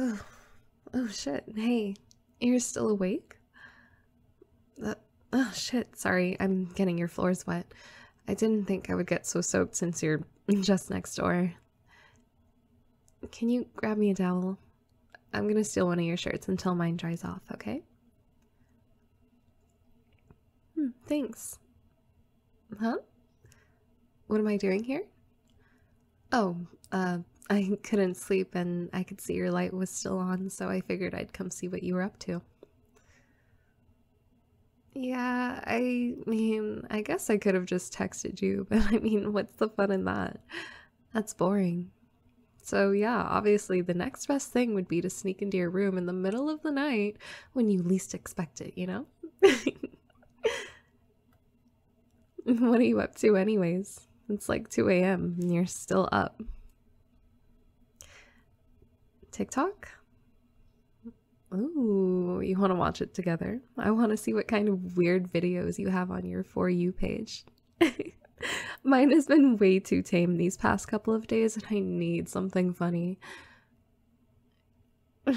Oh, oh shit. Hey, you're still awake? Uh, oh shit, sorry, I'm getting your floors wet. I didn't think I would get so soaked since you're just next door. Can you grab me a towel? I'm gonna steal one of your shirts until mine dries off, okay? Hmm, thanks. Huh? What am I doing here? Oh, uh, I couldn't sleep and I could see your light was still on, so I figured I'd come see what you were up to. Yeah, I mean, I guess I could have just texted you, but I mean, what's the fun in that? That's boring. So, yeah, obviously, the next best thing would be to sneak into your room in the middle of the night when you least expect it, you know? what are you up to, anyways? It's like 2 a.m. and you're still up. TikTok? Ooh, you want to watch it together? I want to see what kind of weird videos you have on your For You page. Mine has been way too tame these past couple of days, and I need something funny.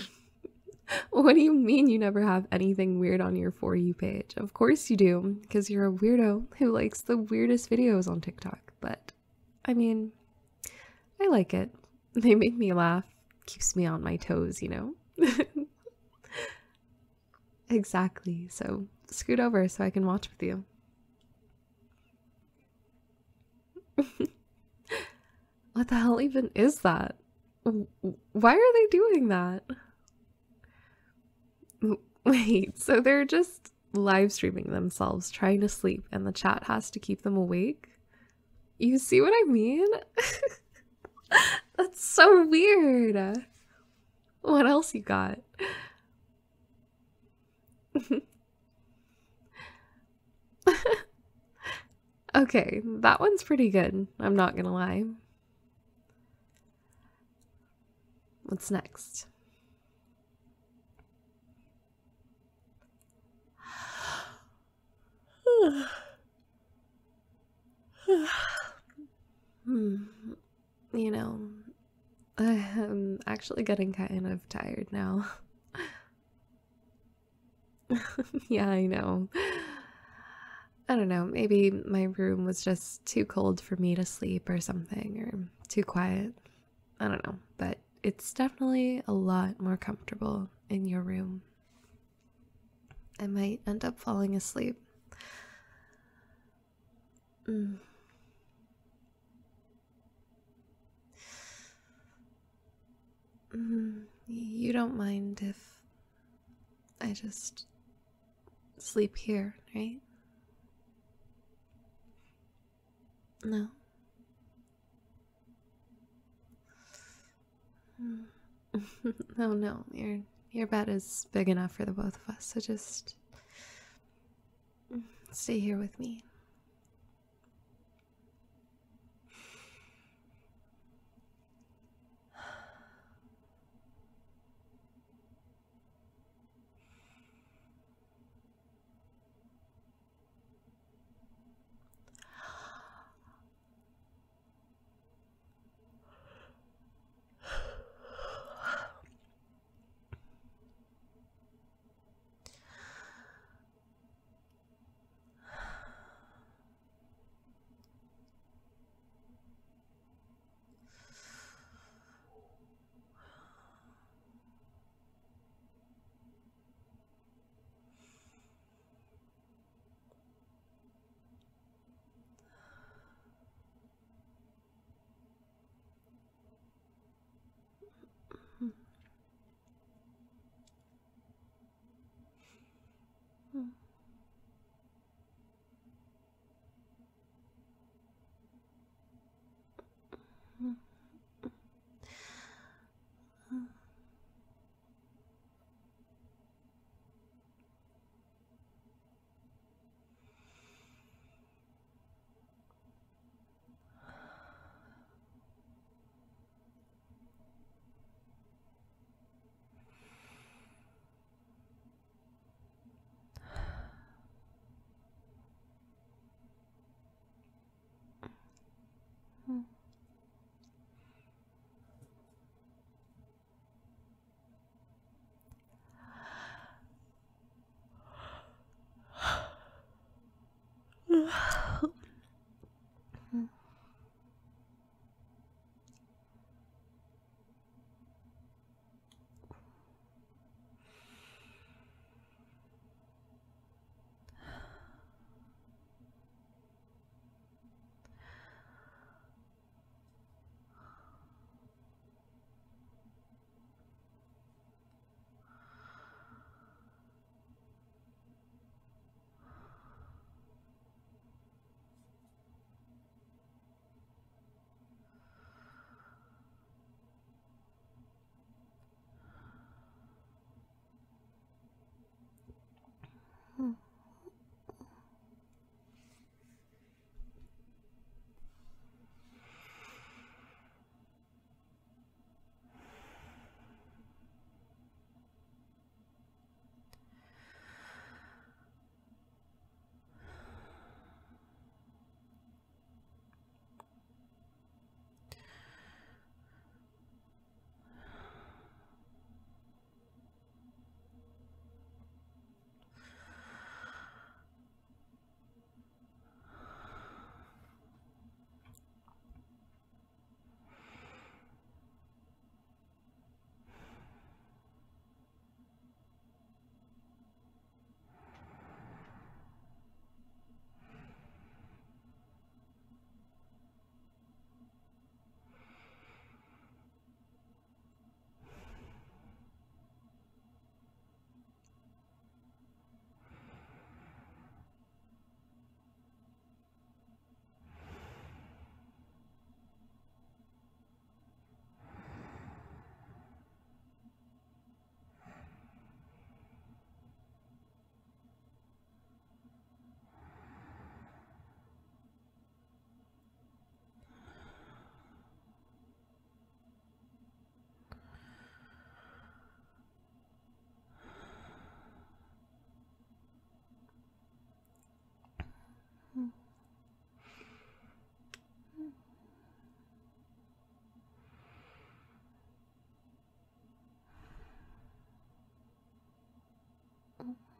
what do you mean you never have anything weird on your For You page? Of course you do, because you're a weirdo who likes the weirdest videos on TikTok. But, I mean, I like it. They make me laugh, keeps me on my toes, you know? exactly. So, scoot over so I can watch with you. what the hell even is that? Why are they doing that? Wait, so they're just live streaming themselves trying to sleep and the chat has to keep them awake? You see what I mean? That's so weird. What else you got? okay, that one's pretty good. I'm not gonna lie. What's next? hmm. You know, I'm actually getting kind of tired now. yeah, I know. I don't know, maybe my room was just too cold for me to sleep or something, or too quiet. I don't know, but it's definitely a lot more comfortable in your room. I might end up falling asleep. Mm. Mm, you don't mind if I just sleep here, right? No. no, no, your your bed is big enough for the both of us, so just stay here with me.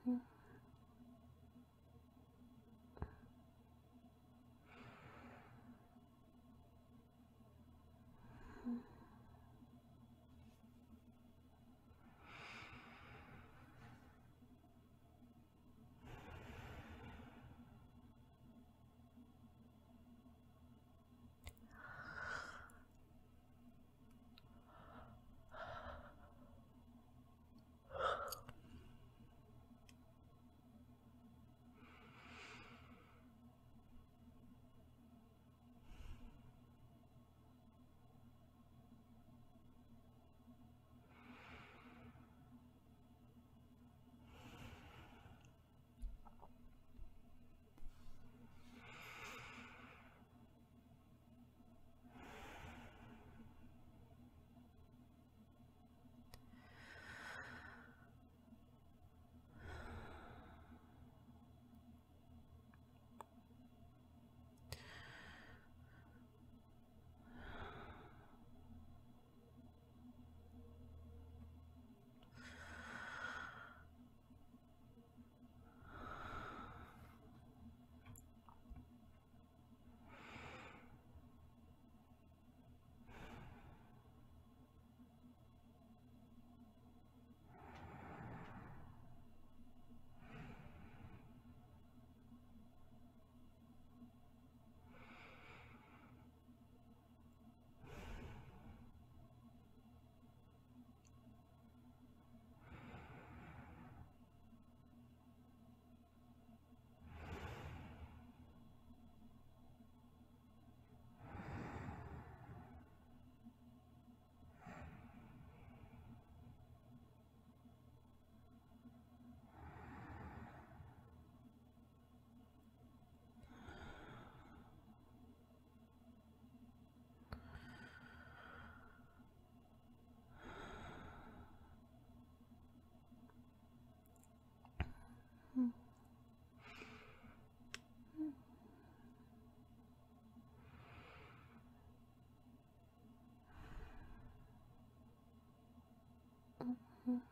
Mm-hmm. Mm -hmm.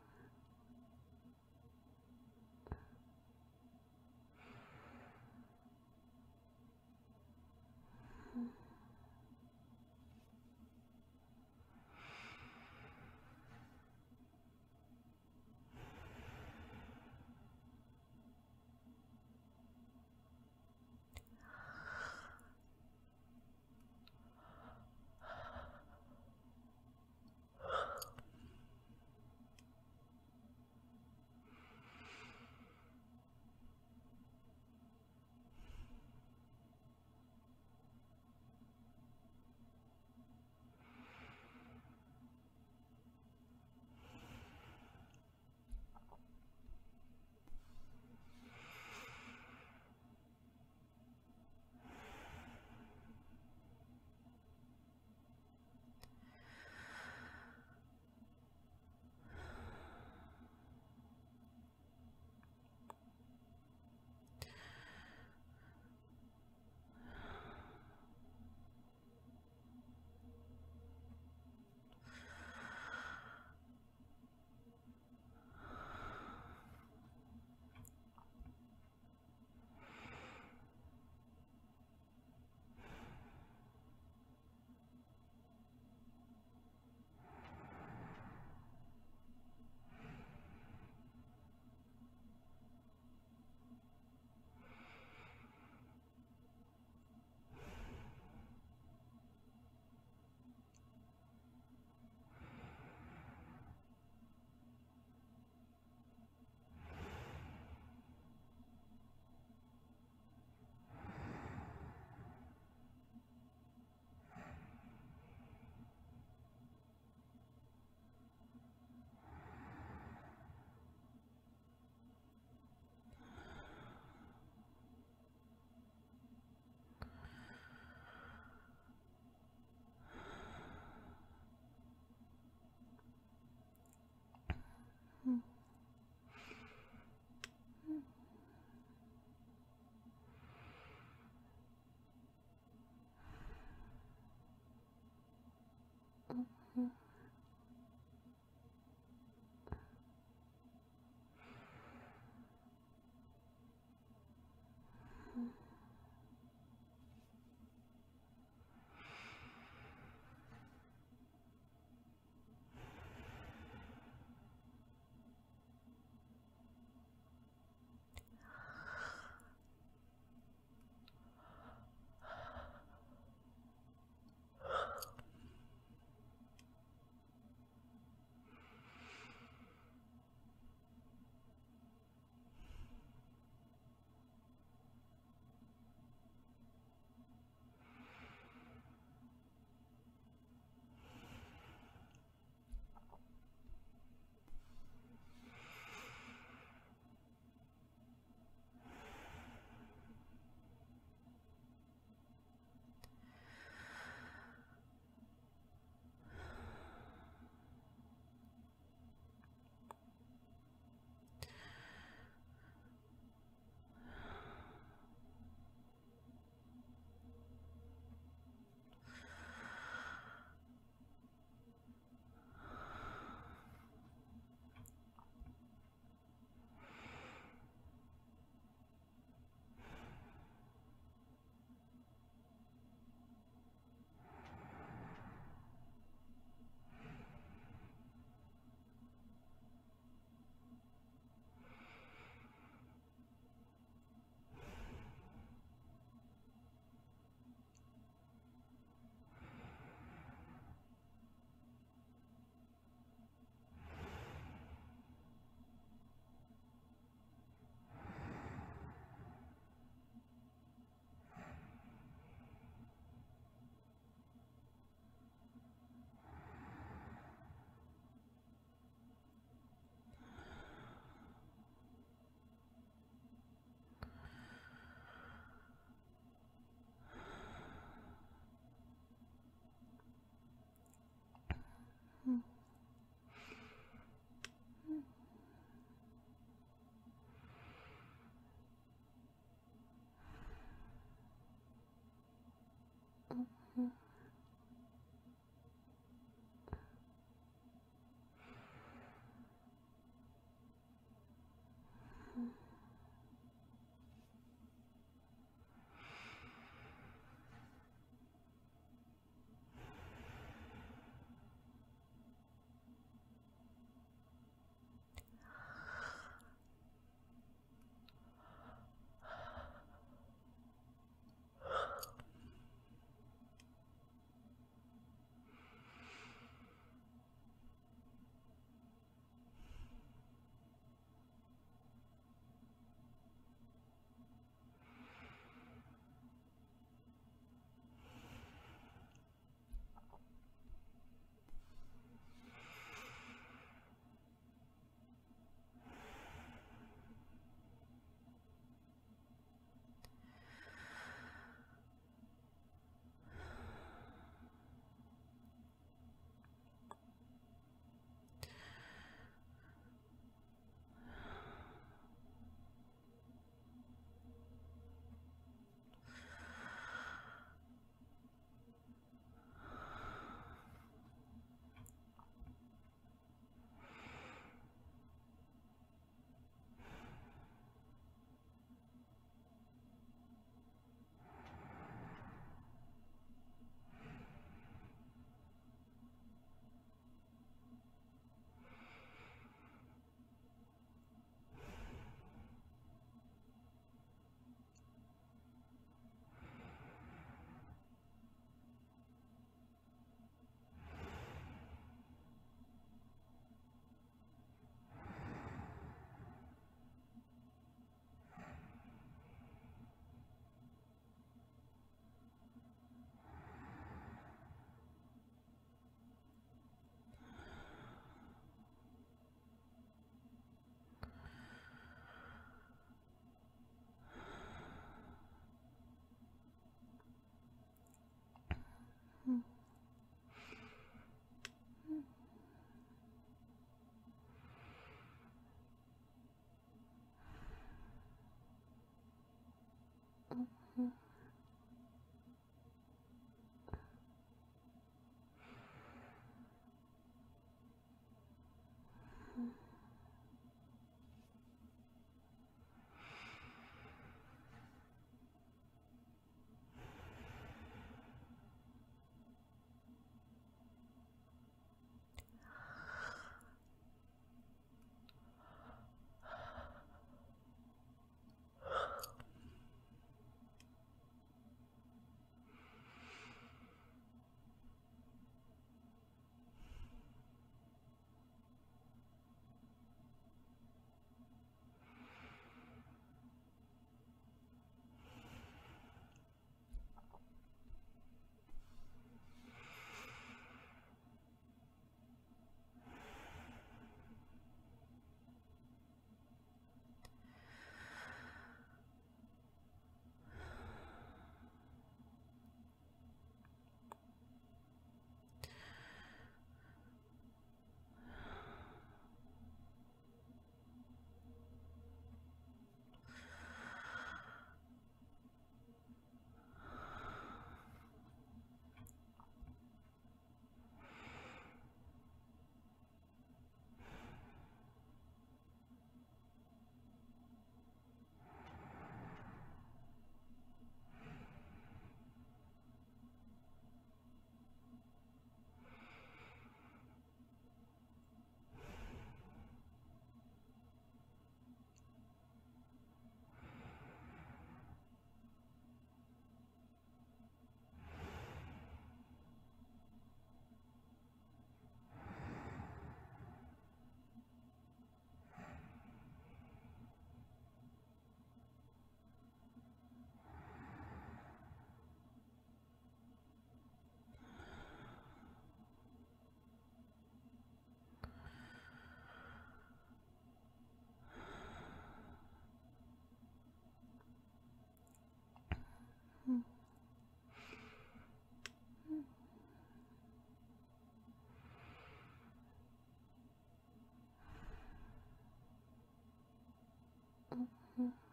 Mm-hmm.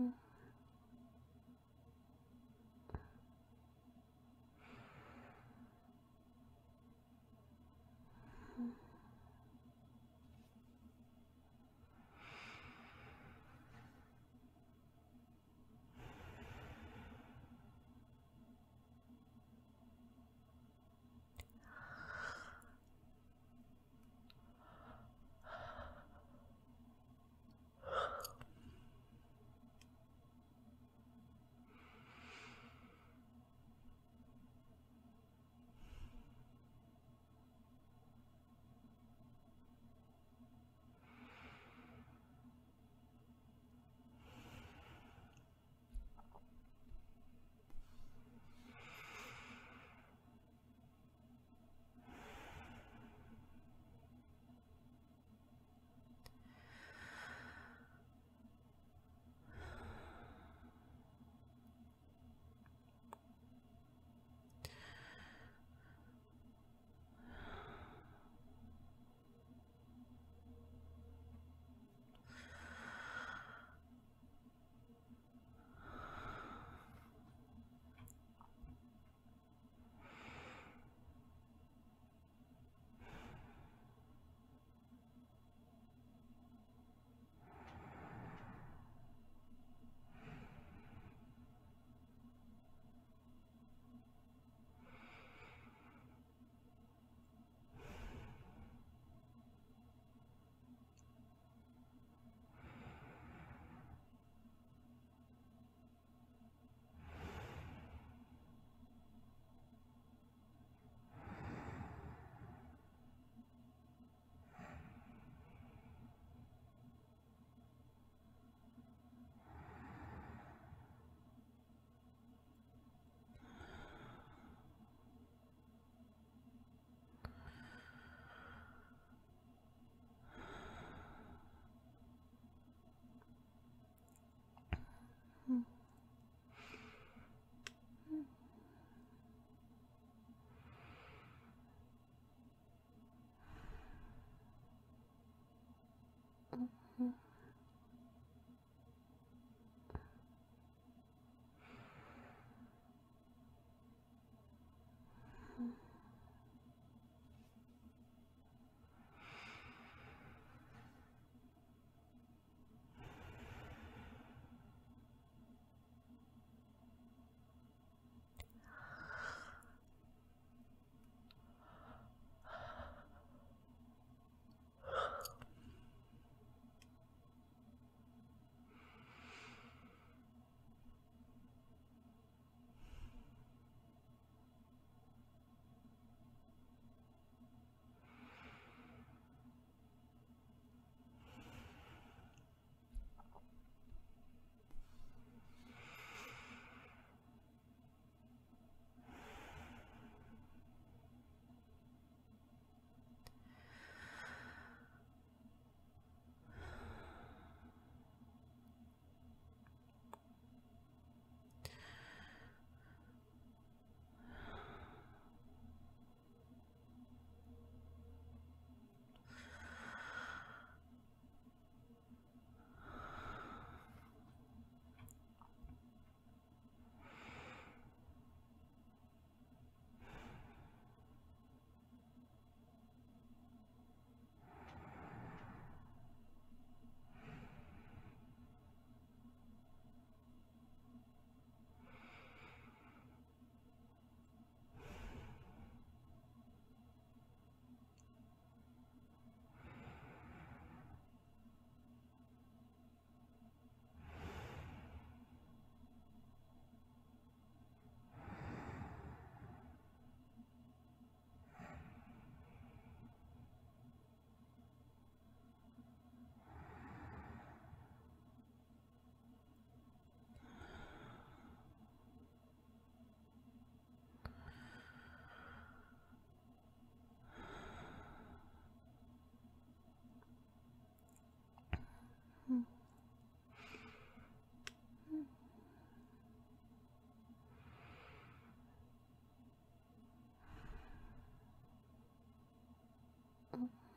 Mm-hmm.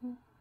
Mm-hmm.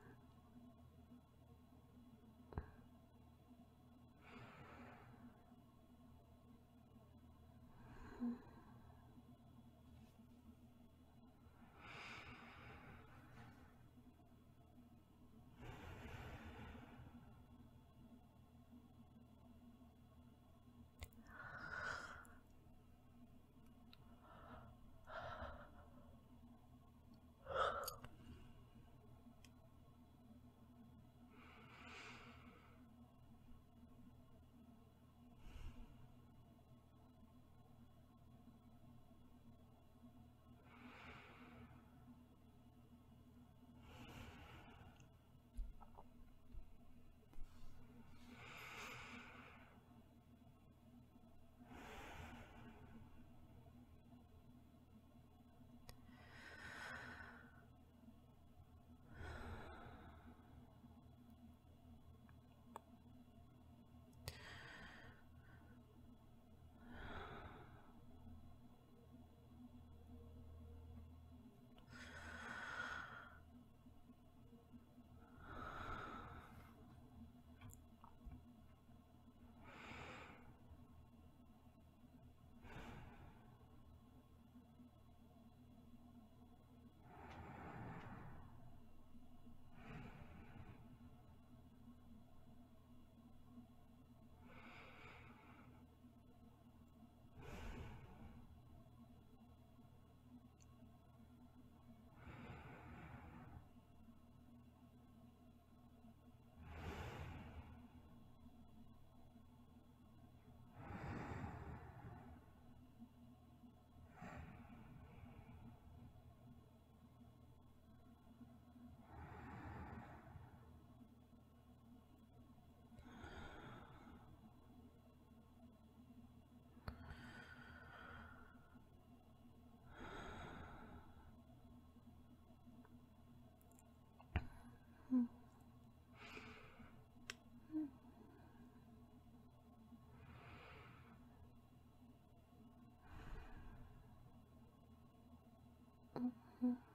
corpo.